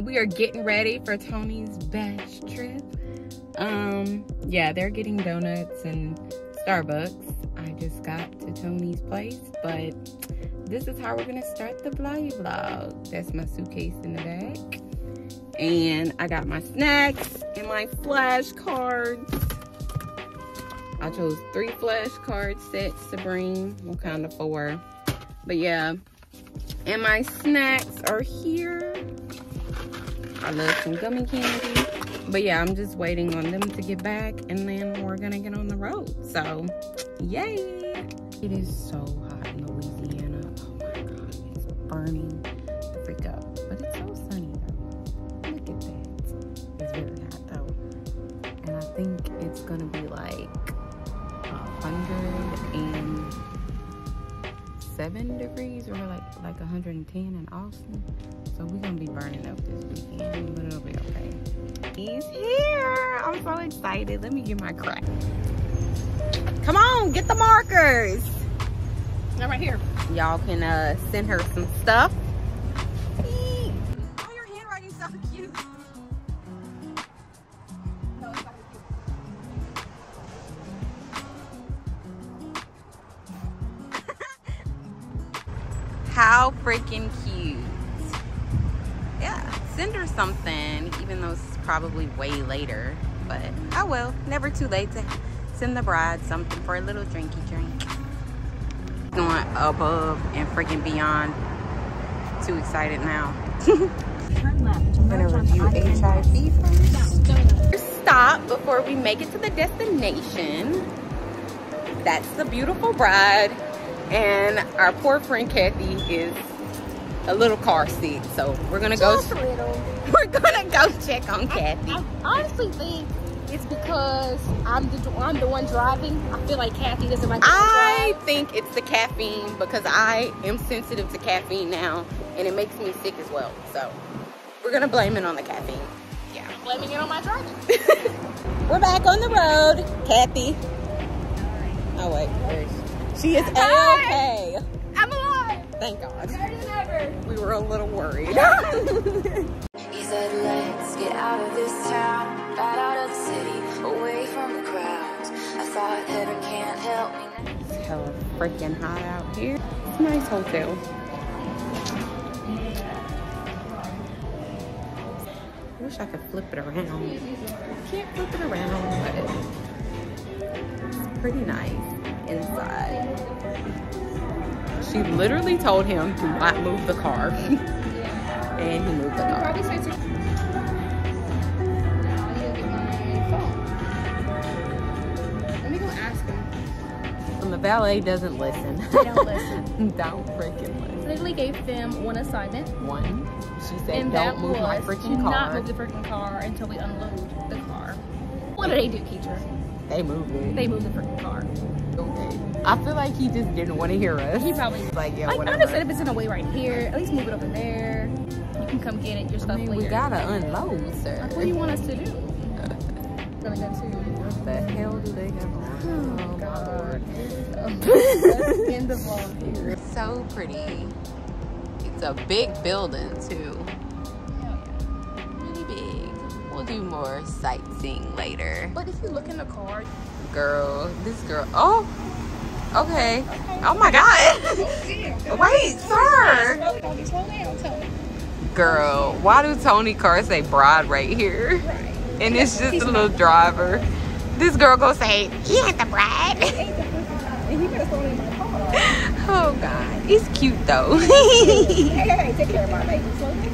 we are getting ready for Toni's bach trip. Um, yeah, they're getting donuts and Starbucks. I just got to Toni's place, but this is how we're gonna start the vlog vlog. That's my suitcase in the back. And I got my snacks and my flashcards. I chose three flashcard sets to bring. Well, kind of four. But yeah. And my snacks are here. I love some gummy candy. But yeah, I'm just waiting on them to get back and then we're gonna get on the road. So, yay! It is so hot in Louisiana. Oh my god, it's burning freak out. But it's so sunny though. Look at that. It's really hot though. And I think it's gonna be like a hundred and seven degrees or like like 110 in Austin. So we're gonna be burning up this weekend, but it'll be okay. He's here. I'm so excited. Let me get my crack. Come on, get the markers. They're right here. Y'all can uh, send her some stuff. Probably way later. But oh, I will. Never too late to send the bride something for a little drinky drink. Going above and freaking beyond. Too excited now. I'm gonna review HIV first. Stop before we make it to the destination. That's the beautiful bride. And our poor friend Kathy is a little car seat. So we're gonna go Just a little. we're gonna go check on Kathy. I honestly think it's because I'm the I'm the one driving. I feel like Kathy doesn't like. I think it's the caffeine because I am sensitive to caffeine now and it makes me sick as well. So we're gonna blame it on the caffeine. Yeah. blaming it on my driving. We're back on the road. Kathy. Oh wait, she is A-okay. I'm alive. Thank God. Better. We were a little worried. He said, let's get out of this town, right out of the city, away from the crowds. I thought heaven can't help me. it's hella freaking hot out here. It's a nice hotel. I wish I could flip it around. I Can't flip it around, but it's pretty nice inside. She literally told him to not move the car. and he moved the car. Probably said to- Now I need to get my phone. Let me go ask him. And the valet doesn't listen. They don't listen. don't freaking listen. Literally gave them one assignment, One, she said, and don't that move my freaking not move the freaking car until we unload the car. What do they do, Keitra? They moved it. They move the freaking car. Okay. I feel like he just didn't want to hear us. He probably like, yeah, Like, I whatever. just said if it's in a way right here, at least move it over there. You can come get it, your I stuff mean, later. we gotta unload, sir. Like, what do you want us to do? Really good too. What the hell do they have on? Oh, oh God. God. Let's end the vlog here. So pretty. It's a big building too. We'll do more sightseeing later. But if you look in the car, Girl, this girl. Oh, okay. Oh my God. Wait, sir. slow down, tell. Girl, why do Toni cars say bride right here? And it's just a little driver. This girl go say, he ain't the bride. And you better slow down my car. Oh God, he's cute though. Hey, hey, take care of my baby.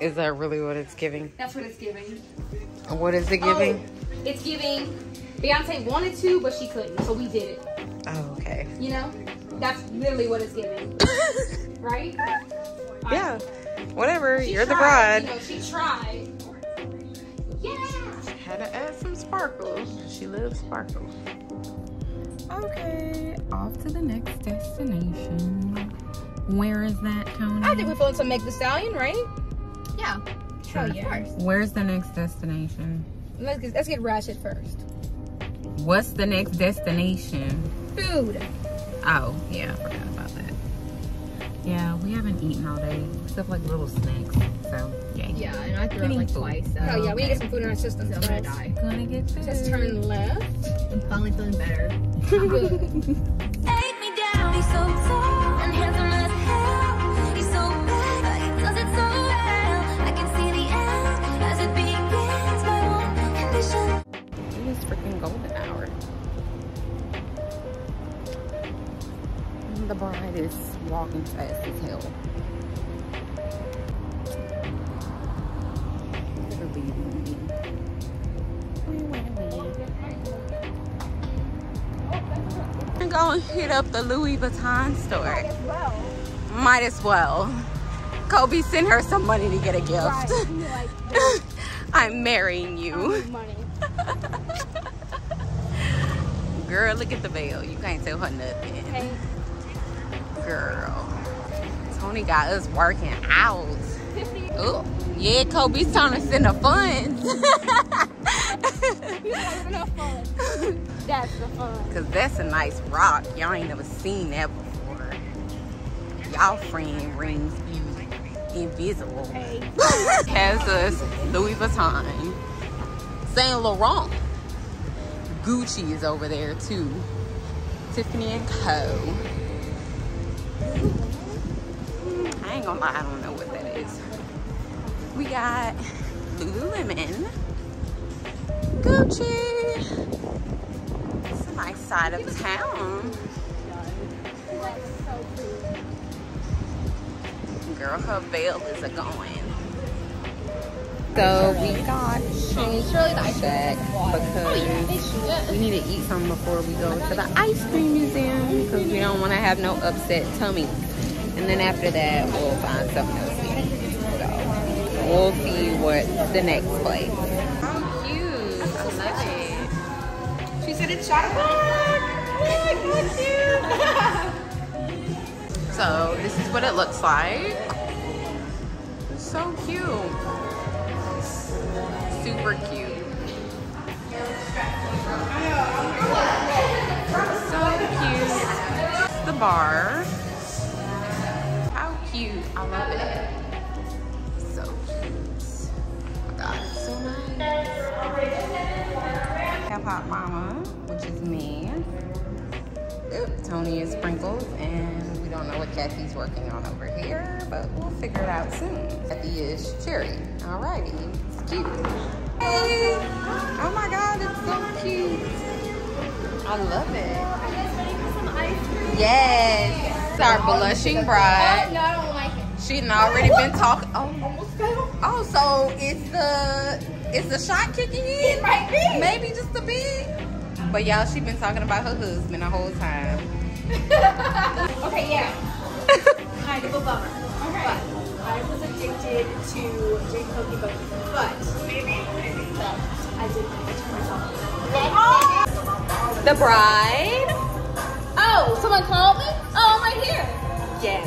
Is that really what it's giving? That's what it's giving. What is it oh, giving? Oh, it's giving. Beyonce wanted to, but she couldn't, so we did it. Oh, okay. You know, that's literally what it's giving, right? Yeah. Whatever. She You're the bride. You know, she tried. Yeah. Had to add some sparkles. She loves sparkles. Okay, off to the next destination. Where is that, Toni? I think we're feeling some Megan Thee Stallion, right? Yeah. Hell yeah. Where's the next destination? Let's get, let's get ratchet first. What's the next destination? Food. Oh, yeah, I forgot about that. Yeah, we haven't eaten all day, except like little snacks. So, yeah. Yeah, and I threw up like food. twice. So Oh yeah, we need to get some food in our system. I'm gonna die. Gonna get food. Just turn left. I'm finally feeling better. Good. Take me down, The bride is walking fast as hell. Better be moving. I'm gonna hit up the Louis Vuitton store. Might as well. Kobe sent her some money to get a gift. I'm marrying you. money. Girl, look at the veil. You can't tell her nothing. Hey, Girl. Toni got us working out. Oh, yeah, Kobe's trying to send the funds. having enough fun. That's the fun. Cause that's a nice rock. Y'all ain't never seen that before. Y'all friend rings be invisible. Hey. Has us Louis Vuitton. Saint Laurent. Gucci is over there too. Tiffany and Co. I ain't gonna lie, I don't know what that is. We got Lululemon. Gucci. It's a nice side of town. Girl, her veil is a going. So we got Shake Shack because we need to eat something before we go to the ice cream museum because we don't want to have no upset tummy. And then after that, we'll find something else to eat. So we'll see what the next place. How cute! I love it. She said it's shot So this is what it looks like. So cute. Super cute. So cute. The bar. How cute. I love it. So cute. Oh my God, it's so nice. Hip Hop Mama, which is me. Oop, Toni is Sprinkles, and we don't know what Kathy's working on over here, but we'll figure it out soon. Kathy is Cherry. Alrighty, cute. Oh my god, it's so cute. I love it. Yes! It's our blushing bride. No, I don't like it. She done already been talking. Oh, oh, so it's the is the shot kicking in? It might be. Maybe just a bit. But y'all, she's been talking about her husband the whole time. Okay, yeah. kind of a bummer. But I was addicted to Jake Cookie Cookie. But maybe, maybe I did turn myself off. The bride. Oh, someone called me? Oh, I'm right here. Yes.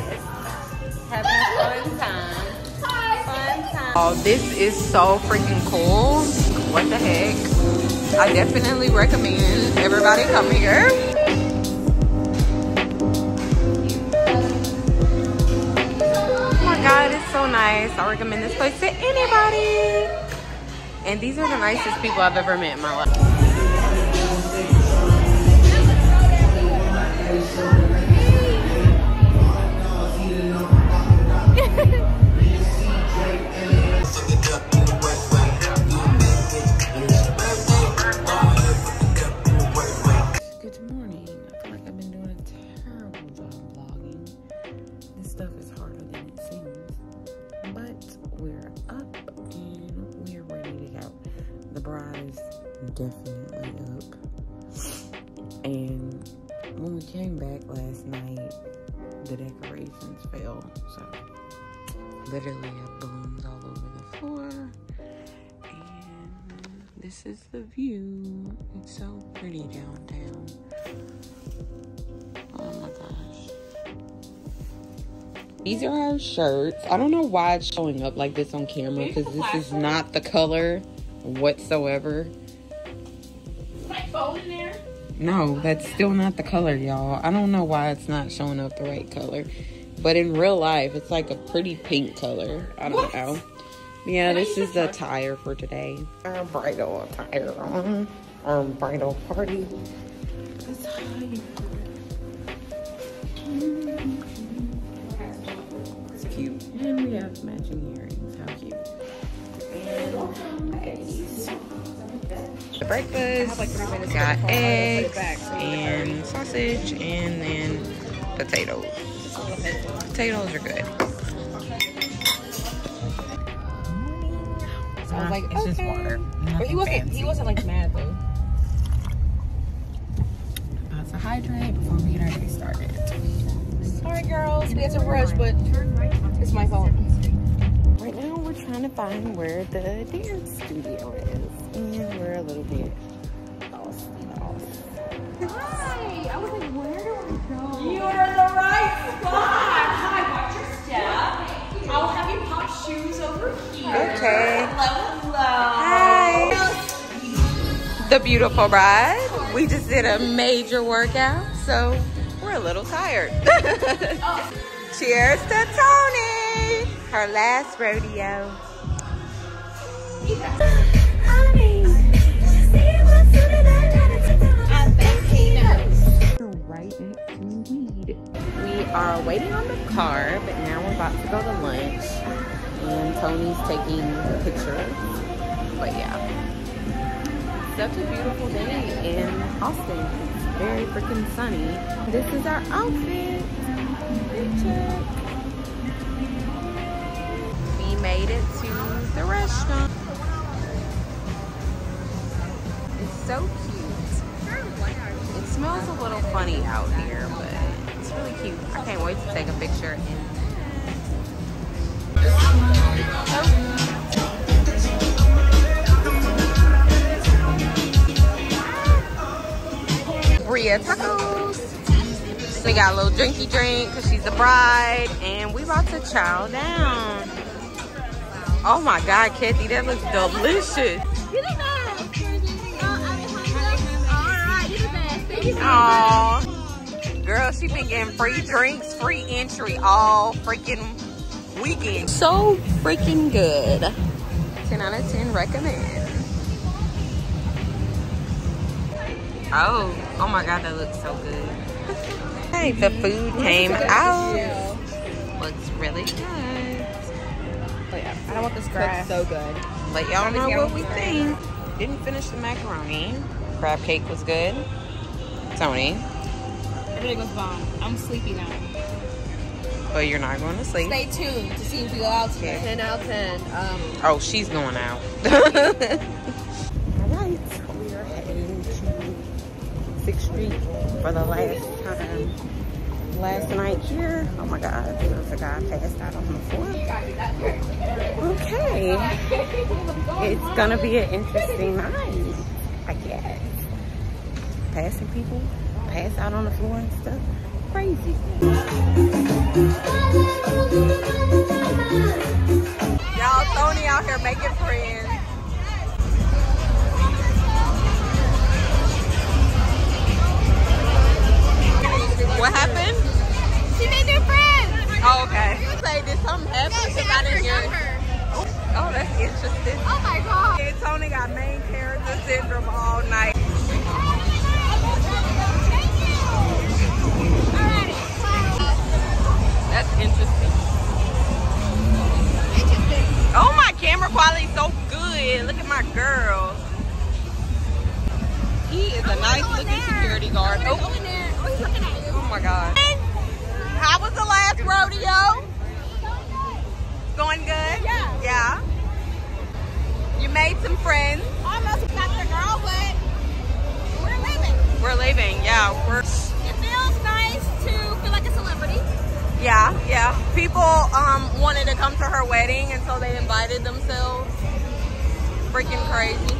Having a fun time. Hi. Fun time. Oh, this is so freaking cool. What the heck? I definitely recommend everybody come here. So nice. I recommend this place to anybody. And these are the nicest people I've ever met in my life. We came back last night, the decorations fell. So literally have balloons all over the floor. And this is the view. It's so pretty downtown. Oh my gosh. These are our shirts. I don't know why it's showing up like this on camera because this is not the color whatsoever. Bone in there? No, that's still not the color, y'all. I don't know why it's not showing up the right color. But in real life, it's like a pretty pink color. I don't What? know. Yeah, this is the attire for today. Our bridal attire on. Our bridal party. It's high. It's cute. And we have matching earrings. How cute. And eggs. The breakfast got eggs and sausage and then potatoes. Potatoes are good. So I was like, it's just okay. water. But he wasn't. He wasn't like mad though. About to hydrate before we get our day started. Sorry, girls. We had to rush, but it's my fault. Right now, we're trying to find where the dance studio is, and we're a little bit lost. lost. Hi. I was like, where do I go? You are in the right spot. Hi, watch your step. I'll have you pop shoes over here. Okay. Hello, hello. Hi. The beautiful bride. We just did a major workout, so we're a little tired. Oh. Cheers to Toni, her last rodeo. Right are waiting on the car, but now we're about to go to lunch. And Toni's taking pictures. But yeah. Such a beautiful day in Austin. It's very freaking sunny. This is our outfit. We made it to the restaurant. It's so cute. It smells a little funny out here, but it's really cute. I can't wait to take a picture in Bria tacos. We got a little drinky drink because she's the bride, and we about to chow down. Oh my God, Kathy, that looks delicious. Aww. Girl, she been getting free drinks, free entry all freaking weekend. So freaking good. 10 out of 10 recommend. Oh, oh my God, that looks so good. Hey, the food came out. Looks really good. Oh yeah, I don't want this grass. so good. But y'all know what we think. Didn't finish the macaroni. Crab cake was good. Toni, Everything was bomb. I'm sleepy now. but you're not going to sleep. Stay tuned to see if we go out today. 10 out of 10. Um, Oh, she's going out. All right, we are heading to Sixth Street for the last time. Last night here, oh my God, there was a guy passed out on the floor. Okay, it's gonna be an interesting night, I guess. Passing people, pass out on the floor and stuff, crazy. Y'all, Toni out here making friends. What happened? She made new friends. Oh, okay. Say, did something happen? Because I didn't hear it. Oh, that's interesting. Oh my god. Yeah, Toni got main character syndrome all night. Leaving. Yeah, we're. It feels nice to feel like a celebrity. Yeah, yeah. People um wanted to come to her wedding, and so they invited themselves. Freaking crazy.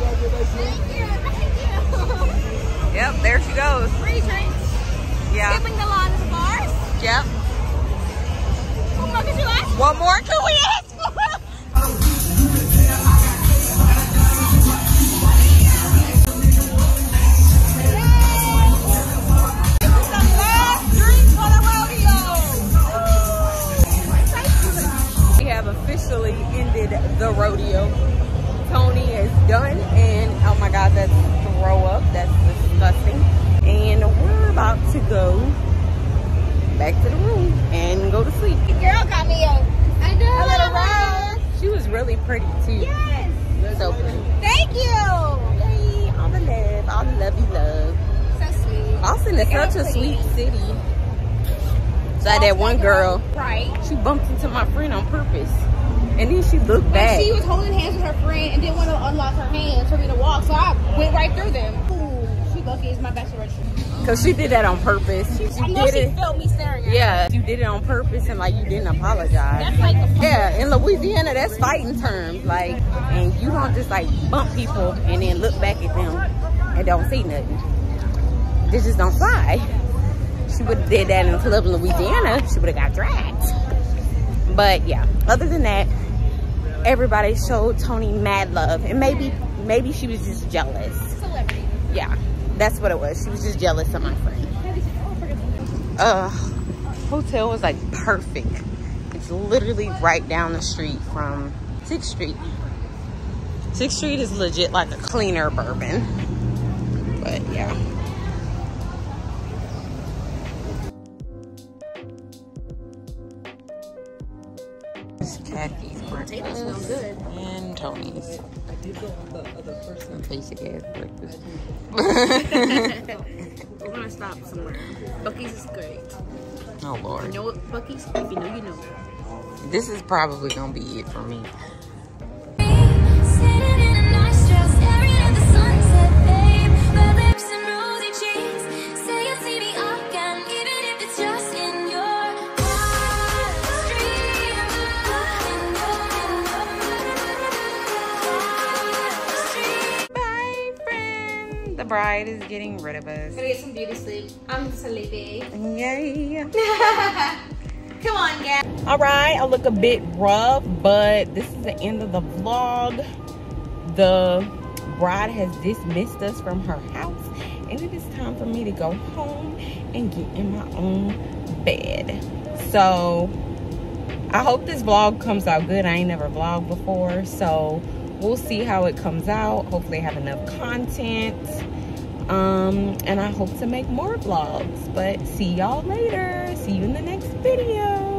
Thank you. Thank you. Yep, there she goes. Free drinks. Yeah. Skipping the line of the bars. Yep. What more could you ask? What more could we ask the rodeo. Toni is done, and oh my god, that's throw up. That's disgusting. And we're about to go back to the room and go to sleep. The Girl got me a, I know. a little rose. She was really pretty too. Yes. So pretty. Thank you. Yay, all the love, all the lovey love. So sweet. Austin is such a sweet city. So that one girl, Right. she bumped into my friend on purpose. And then she looked back. And she was holding hands with her friend and didn't want to unlock her hands for me to walk, so I went right through them. Ooh, she lucky is my best friend. Cause she did that on purpose. She, I know did she it. felt me staring at her. Yeah, you did it on purpose and like you didn't apologize. That's like Yeah, in Louisiana, that's fighting terms. Like, and you don't just like bump people and then look back at them and don't see nothing. They just don't fly. She would have did that in a club in Louisiana, she would have got dragged. But yeah, other than that, everybody showed Toni mad love, and maybe maybe she was just jealous. celebrity. Yeah, that's what it was. She was just jealous of my friend. Uh, hotel was like perfect. It's literally right down the street from 6th Street. 6th Street is legit like a cleaner bourbon. But yeah. Basic ass breakfast. We're gonna stop somewhere. Buc-ee's is great. oh lord. You know what Buc-ee's? If you know, you know. This is probably gonna be it for me. Bride is getting rid of us. Gotta get some beauty sleep. I'm sleepy. Yay. Come on, Gab. All right, I look a bit rough, but this is the end of the vlog. The bride has dismissed us from her house, and it is time for me to go home and get in my own bed. So, I hope this vlog comes out good. I ain't never vlogged before, so we'll see how it comes out. Hopefully, I have enough content. Um, and I hope to make more vlogs. But see y'all later. See you in the next video.